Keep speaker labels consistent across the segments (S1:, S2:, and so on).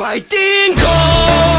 S1: fighting cold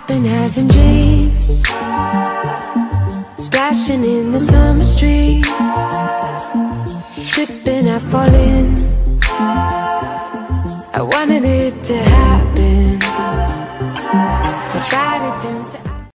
S2: I've been having dreams. Splashing in the summer street Tripping, I fall in I wanted it to happen. My body turns to